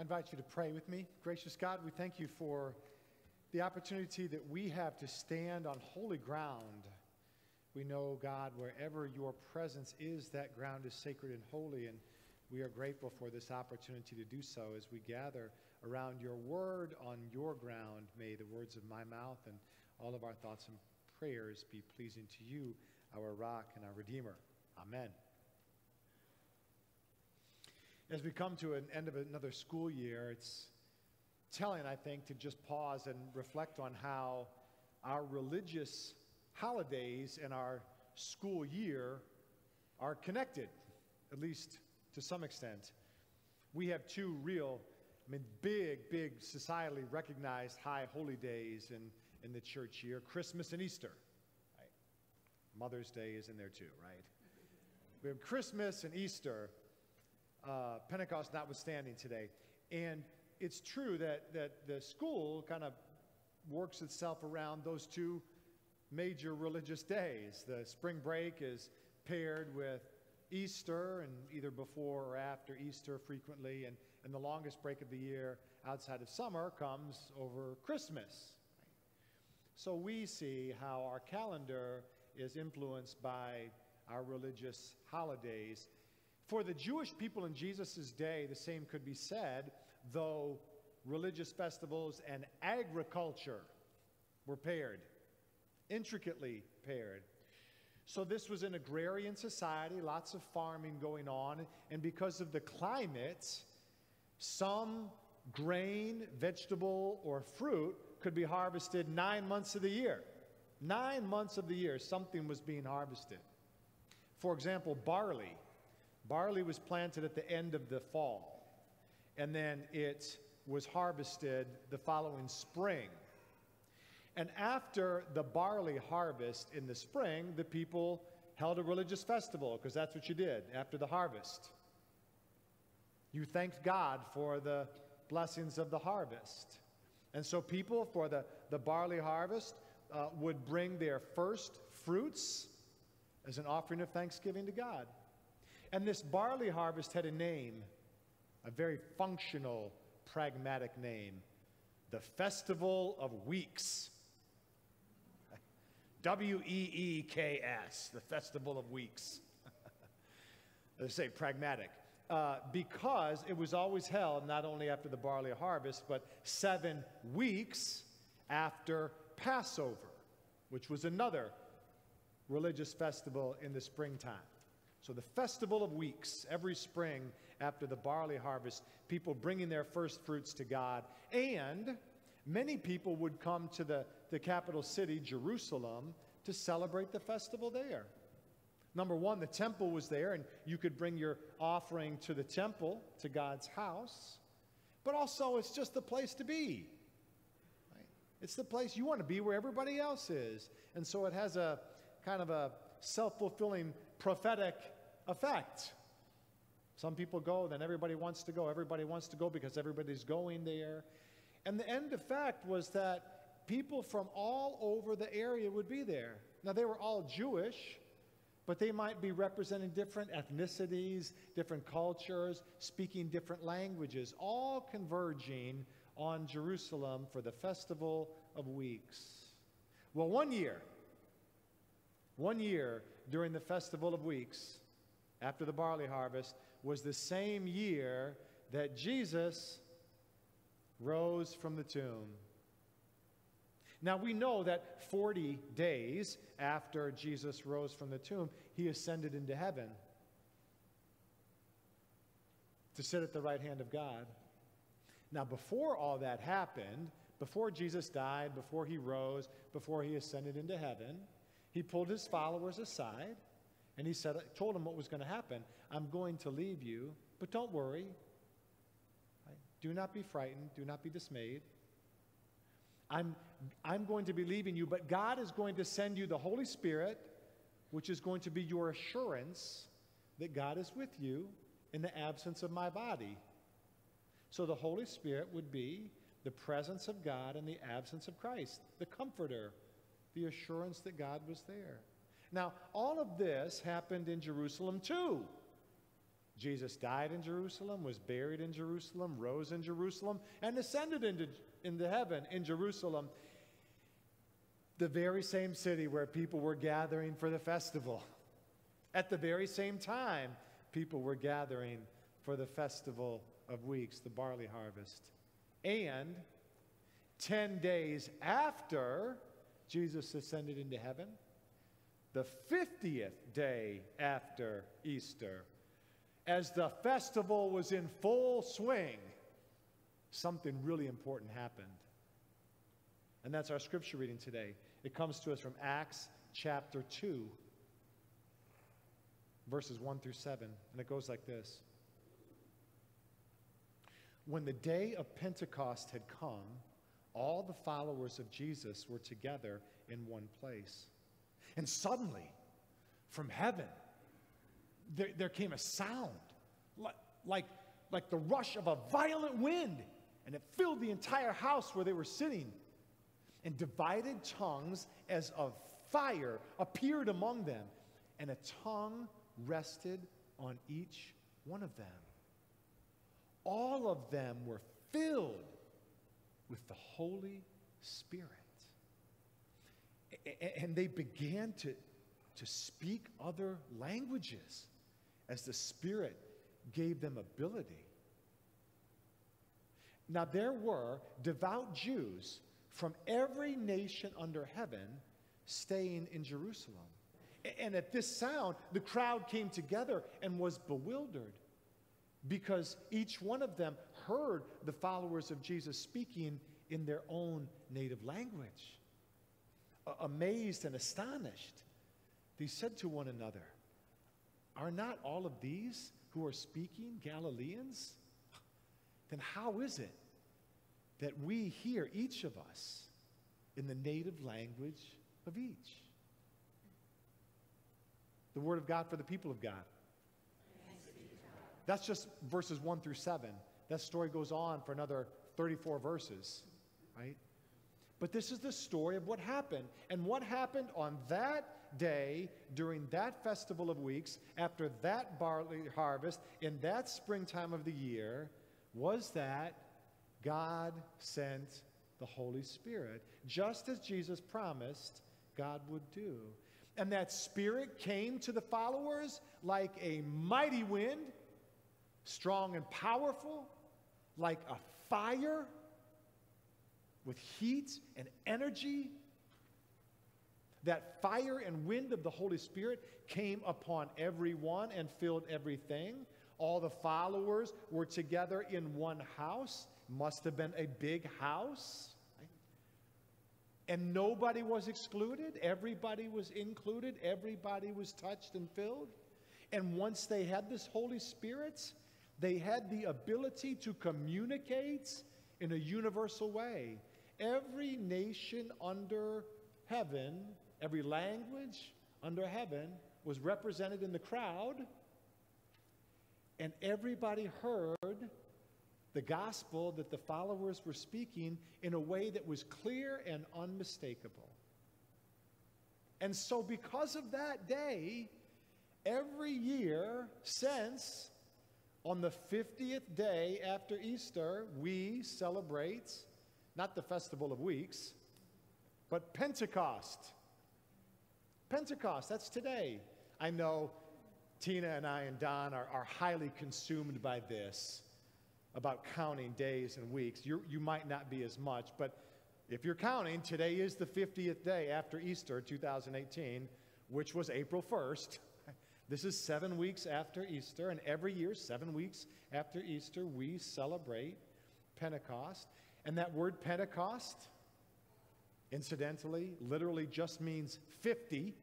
I invite you to pray with me. Gracious God, we thank you for the opportunity that we have to stand on holy ground. We know, God, wherever your presence is, that ground is sacred and holy, and we are grateful for this opportunity to do so as we gather around your word on your ground. May the words of my mouth and all of our thoughts and prayers be pleasing to you, our rock and our redeemer. Amen. As we come to an end of another school year, it's telling, I think, to just pause and reflect on how our religious holidays and our school year are connected, at least to some extent. We have two real, I mean, big, big societally recognized high holy days in, in the church year Christmas and Easter. Right? Mother's Day is in there too, right? We have Christmas and Easter uh, Pentecost notwithstanding today. And it's true that, that the school kind of works itself around those two major religious days. The spring break is paired with Easter and either before or after Easter frequently, and, and the longest break of the year outside of summer comes over Christmas. So we see how our calendar is influenced by our religious holidays for the Jewish people in Jesus' day, the same could be said, though religious festivals and agriculture were paired, intricately paired. So, this was an agrarian society, lots of farming going on, and because of the climate, some grain, vegetable, or fruit could be harvested nine months of the year. Nine months of the year, something was being harvested. For example, barley Barley was planted at the end of the fall, and then it was harvested the following spring. And after the barley harvest in the spring, the people held a religious festival because that's what you did after the harvest. You thanked God for the blessings of the harvest. And so people for the, the barley harvest uh, would bring their first fruits as an offering of thanksgiving to God. And this barley harvest had a name, a very functional, pragmatic name the Festival of Weeks. W E E K S, the Festival of Weeks. they say pragmatic. Uh, because it was always held not only after the barley harvest, but seven weeks after Passover, which was another religious festival in the springtime. So, the Festival of Weeks, every spring after the barley harvest, people bringing their first fruits to God. And many people would come to the, the capital city, Jerusalem, to celebrate the festival there. Number one, the temple was there, and you could bring your offering to the temple, to God's house. But also, it's just the place to be. Right? It's the place you want to be where everybody else is. And so it has a kind of a self fulfilling prophetic effect. Some people go, then everybody wants to go. Everybody wants to go because everybody's going there. And the end effect was that people from all over the area would be there. Now, they were all Jewish, but they might be representing different ethnicities, different cultures, speaking different languages, all converging on Jerusalem for the Festival of Weeks. Well, one year, one year, during the Festival of Weeks, after the barley harvest, was the same year that Jesus rose from the tomb. Now we know that 40 days after Jesus rose from the tomb, he ascended into heaven to sit at the right hand of God. Now, before all that happened, before Jesus died, before he rose, before he ascended into heaven, he pulled his followers aside and he said, told them what was going to happen. I'm going to leave you, but don't worry. Do not be frightened. Do not be dismayed. I'm, I'm going to be leaving you, but God is going to send you the Holy Spirit, which is going to be your assurance that God is with you in the absence of my body. So the Holy Spirit would be the presence of God in the absence of Christ, the comforter, the assurance that God was there. Now, all of this happened in Jerusalem too. Jesus died in Jerusalem, was buried in Jerusalem, rose in Jerusalem, and ascended into, into heaven in Jerusalem, the very same city where people were gathering for the festival. At the very same time, people were gathering for the festival of weeks, the barley harvest. And 10 days after Jesus ascended into heaven, the 50th day after Easter, as the festival was in full swing, something really important happened. And that's our scripture reading today. It comes to us from Acts chapter 2, verses 1 through 7. And it goes like this When the day of Pentecost had come, all the followers of Jesus were together in one place. And suddenly, from heaven, there, there came a sound like, like, like the rush of a violent wind, and it filled the entire house where they were sitting. And divided tongues as of fire appeared among them, and a tongue rested on each one of them. All of them were filled with the Holy Spirit. And they began to, to speak other languages as the Spirit gave them ability. Now, there were devout Jews from every nation under heaven staying in Jerusalem. And at this sound, the crowd came together and was bewildered because each one of them heard the followers of Jesus speaking in their own native language. Amazed and astonished, they said to one another, Are not all of these who are speaking Galileans? Then how is it that we hear each of us in the native language of each? The Word of God for the people of God. That's just verses 1 through 7. That story goes on for another 34 verses, right? But this is the story of what happened. And what happened on that day during that festival of weeks, after that barley harvest, in that springtime of the year, was that God sent the Holy Spirit, just as Jesus promised God would do. And that Spirit came to the followers like a mighty wind, strong and powerful, like a fire with heat and energy. That fire and wind of the Holy Spirit came upon everyone and filled everything. All the followers were together in one house. Must have been a big house. And nobody was excluded. Everybody was included. Everybody was touched and filled. And once they had this Holy Spirit, they had the ability to communicate in a universal way. Every nation under heaven, every language under heaven was represented in the crowd, and everybody heard the gospel that the followers were speaking in a way that was clear and unmistakable. And so, because of that day, every year since, on the 50th day after Easter, we celebrate not the Festival of Weeks, but Pentecost. Pentecost, that's today. I know Tina and I and Don are, are highly consumed by this about counting days and weeks. you you might not be as much, but if you're counting, today is the 50th day after Easter 2018, which was April 1st. This is seven weeks after Easter, and every year, seven weeks after Easter, we celebrate Pentecost. And that word Pentecost, incidentally, literally just means 50.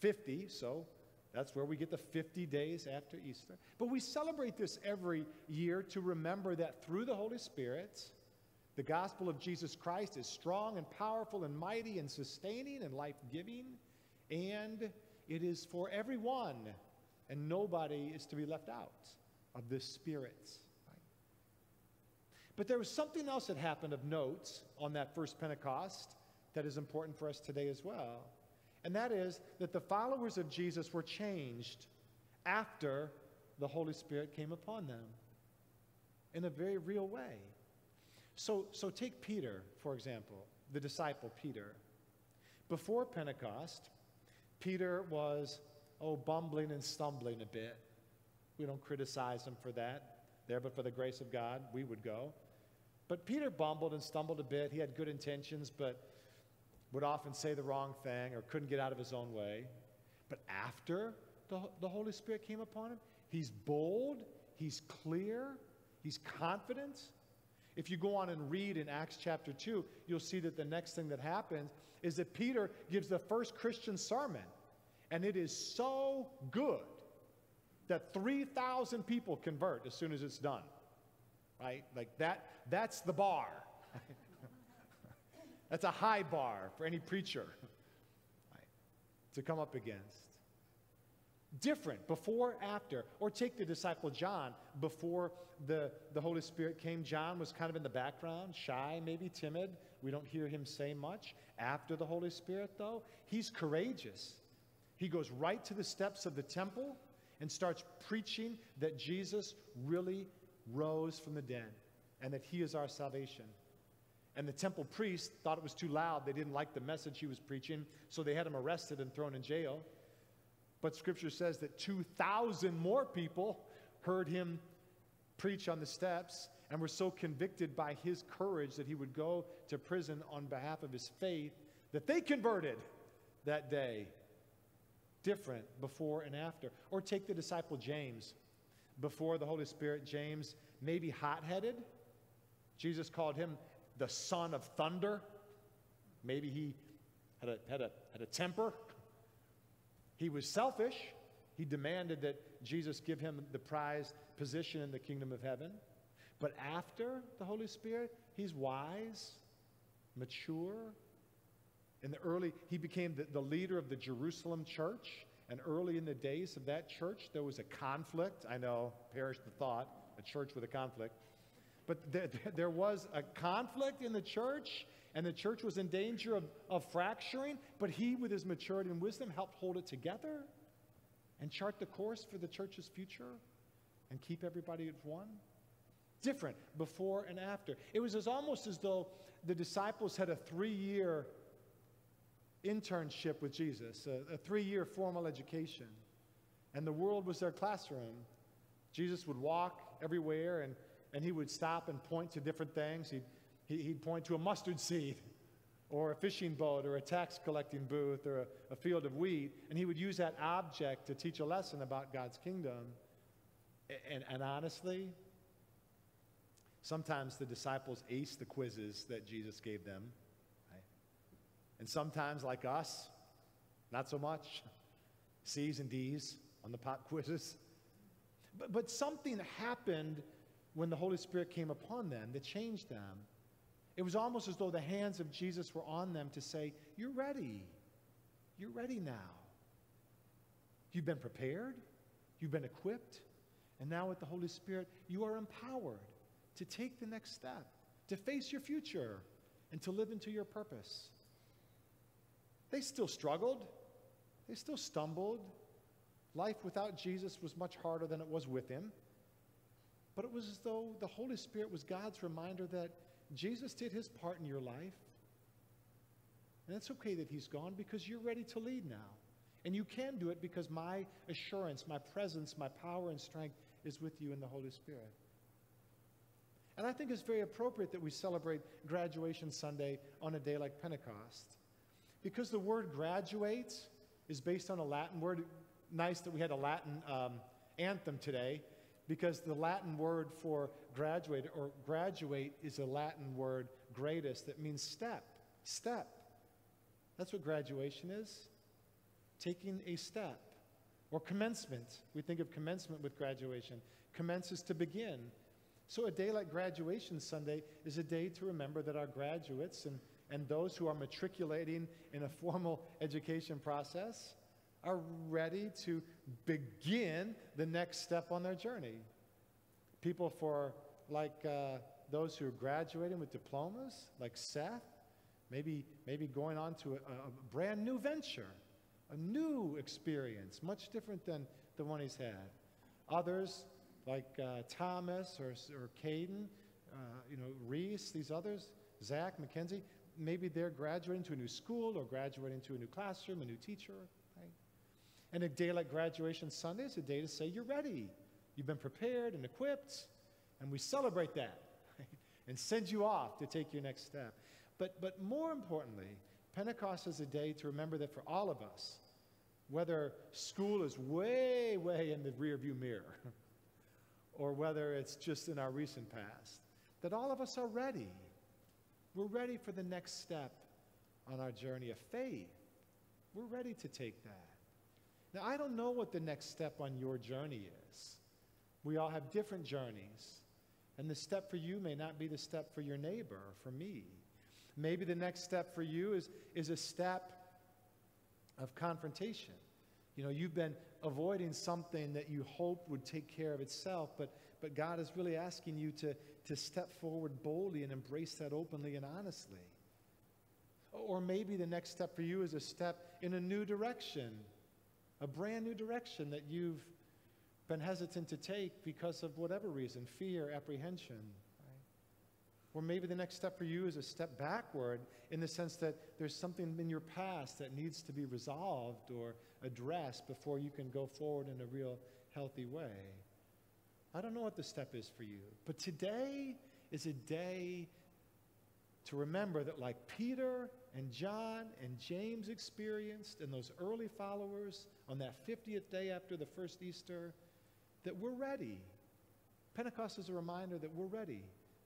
50, so that's where we get the 50 days after Easter. But we celebrate this every year to remember that through the Holy Spirit, the gospel of Jesus Christ is strong and powerful and mighty and sustaining and life giving, and it is for everyone, and nobody is to be left out of this Spirit. But there was something else that happened of note on that first Pentecost that is important for us today as well. And that is that the followers of Jesus were changed after the Holy Spirit came upon them in a very real way. So, so take Peter, for example, the disciple Peter. Before Pentecost, Peter was, oh, bumbling and stumbling a bit. We don't criticize him for that. There, but for the grace of God, we would go. But Peter bumbled and stumbled a bit. He had good intentions, but would often say the wrong thing or couldn't get out of his own way. But after the, the Holy Spirit came upon him, he's bold, he's clear, he's confident. If you go on and read in Acts chapter 2, you'll see that the next thing that happens is that Peter gives the first Christian sermon. And it is so good that 3,000 people convert as soon as it's done. Right? Like that, that's the bar. that's a high bar for any preacher right, to come up against. Different before, after. Or take the disciple John before the, the Holy Spirit came. John was kind of in the background, shy, maybe timid. We don't hear him say much. After the Holy Spirit, though, he's courageous. He goes right to the steps of the temple and starts preaching that Jesus really rose from the dead and that he is our salvation. And the temple priests thought it was too loud. They didn't like the message he was preaching, so they had him arrested and thrown in jail. But scripture says that 2,000 more people heard him preach on the steps and were so convicted by his courage that he would go to prison on behalf of his faith that they converted that day. Different before and after. Or take the disciple James. Before the Holy Spirit, James, maybe hot headed. Jesus called him the son of thunder. Maybe he had a, had a, had a temper. He was selfish. He demanded that Jesus give him the prized position in the kingdom of heaven. But after the Holy Spirit, he's wise, mature. In the early, he became the, the leader of the Jerusalem church. And early in the days of that church, there was a conflict. I know, perish the thought, a church with a conflict. But there, there was a conflict in the church, and the church was in danger of, of fracturing, but he, with his maturity and wisdom, helped hold it together and chart the course for the church's future and keep everybody as one. Different before and after. It was as almost as though the disciples had a three year internship with Jesus, a, a three year formal education, and the world was their classroom. Jesus would walk everywhere and, and he would stop and point to different things. He'd he, would point to a mustard seed or a fishing boat or a tax collecting booth or a, a field of wheat, and he would use that object to teach a lesson about God's kingdom. And, and honestly, sometimes the disciples aced the quizzes that Jesus gave them. Right? And sometimes, like us, not so much. C's and D's on the pop quizzes. But, but something happened when the Holy Spirit came upon them that changed them. It was almost as though the hands of Jesus were on them to say, You're ready. You're ready now. You've been prepared, you've been equipped, and now with the Holy Spirit, you are empowered to take the next step, to face your future, and to live into your purpose. They still struggled, they still stumbled. Life without Jesus was much harder than it was with him. But it was as though the Holy Spirit was God's reminder that Jesus did his part in your life. And it's okay that he's gone because you're ready to lead now. And you can do it because my assurance, my presence, my power and strength is with you in the Holy Spirit. And I think it's very appropriate that we celebrate graduation Sunday on a day like Pentecost. Because the word graduate is based on a Latin word. Nice that we had a Latin um, anthem today because the Latin word for graduate or graduate is a Latin word, gradus, that means step, step. That's what graduation is taking a step. Or commencement. We think of commencement with graduation. Commence is to begin. So a day like graduation Sunday is a day to remember that our graduates and, and those who are matriculating in a formal education process are ready to begin the next step on their journey. People for like uh, those who are graduating with diplomas, like Seth, maybe, maybe going on to a, a brand new venture, a new experience, much different than the one he's had. Others, like uh, Thomas or, or Caden, uh, you know, Reese, these others, Zach, Mackenzie, maybe they're graduating to a new school or graduating to a new classroom, a new teacher? And a day like graduation Sunday is a day to say you're ready. You've been prepared and equipped, and we celebrate that right? and send you off to take your next step. But, but more importantly, Pentecost is a day to remember that for all of us, whether school is way, way in the rearview mirror, or whether it's just in our recent past, that all of us are ready. We're ready for the next step on our journey of faith. We're ready to take that. Now, I don't know what the next step on your journey is. We all have different journeys. And the step for you may not be the step for your neighbor or for me. Maybe the next step for you is, is a step of confrontation. You know, you've been avoiding something that you hope would take care of itself, but, but God is really asking you to, to step forward boldly and embrace that openly and honestly. Or maybe the next step for you is a step in a new direction, a brand new direction that you've been hesitant to take because of whatever reason fear, apprehension. Or maybe the next step for you is a step backward in the sense that there's something in your past that needs to be resolved or addressed before you can go forward in a real healthy way. I don't know what the step is for you, but today is a day to remember that, like Peter and John and James experienced and those early followers on that 50th day after the first Easter, that we're ready. Pentecost is a reminder that we're ready.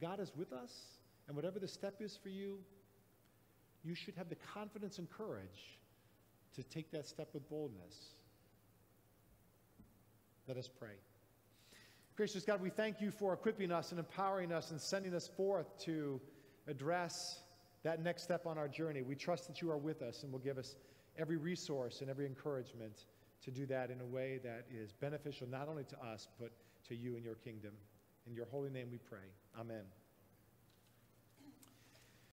God is with us, and whatever the step is for you, you should have the confidence and courage to take that step with boldness. Let us pray. Gracious God, we thank you for equipping us and empowering us and sending us forth to address that next step on our journey. We trust that you are with us and will give us every resource and every encouragement to do that in a way that is beneficial not only to us, but to you and your kingdom. In your holy name we pray. Amen.